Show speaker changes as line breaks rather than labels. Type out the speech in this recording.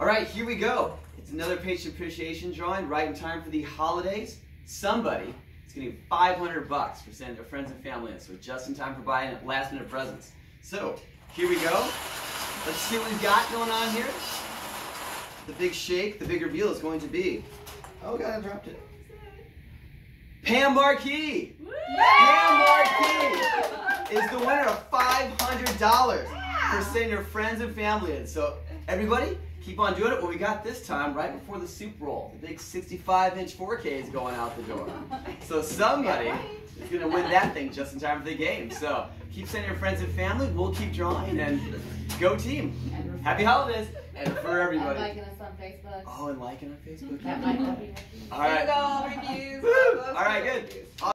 All right, here we go. It's another patient appreciation drawing right in time for the holidays. Somebody is getting 500 bucks for sending their friends and family in, so just in time for buying last minute presents. So here we go. Let's see what we've got going on here. The big shake, the big reveal is going to be. Oh God, I dropped it. Pam Marquis. Pam Marquis is the winner of $500 for sending your friends and family in. So everybody, keep on doing it. What we got this time, right before the Super Bowl, the big 65-inch 4K is going out the door. So somebody is going to win that thing just in time for the game. So keep sending your friends and family. We'll keep drawing and go team. Happy holidays and for everybody.
And liking us on Facebook.
Oh, and liking on Facebook.
That might not be
All right.
Bingo, reviews.
All right, good.